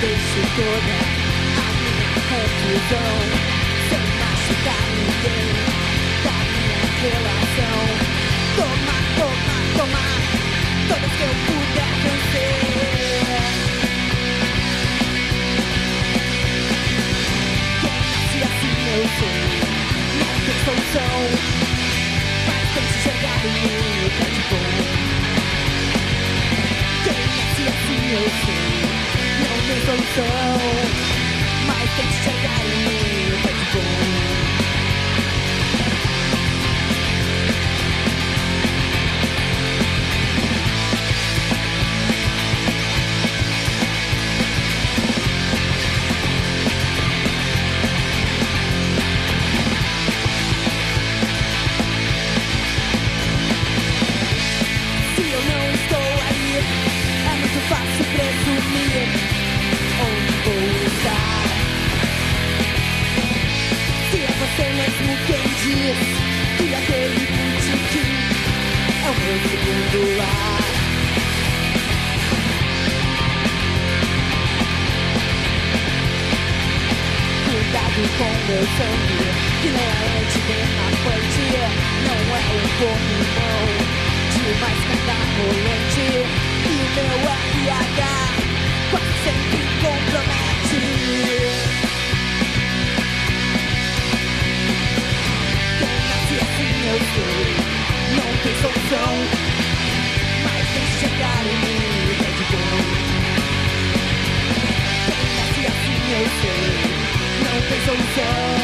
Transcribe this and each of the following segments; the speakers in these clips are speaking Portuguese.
deixo toda a minha confusão sem machucar ninguém da minha relação. Toma, toma, toma, todas que eu puder vencer. Quem nasce assim eu sei, não tem solução, mas tem que chegar em mim é de bom. Não com meu sangue, que não é antiderrapante, não é um corrimão de mais cada rolante. E o meu RH não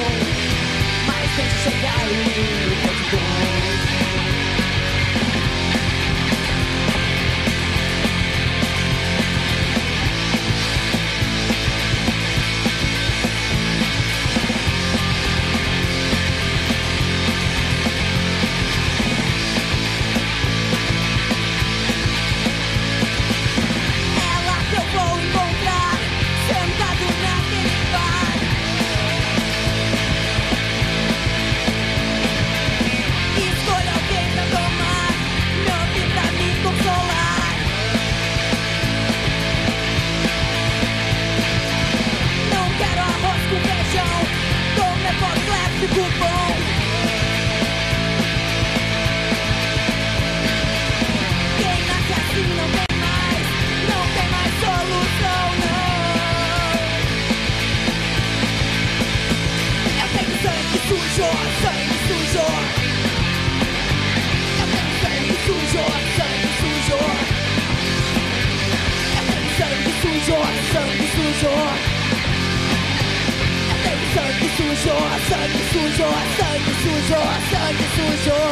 sangue sujo, sangue sujo. Eu tenho sangue sujo, sangue sujo, sangue sujo, sangue sujo.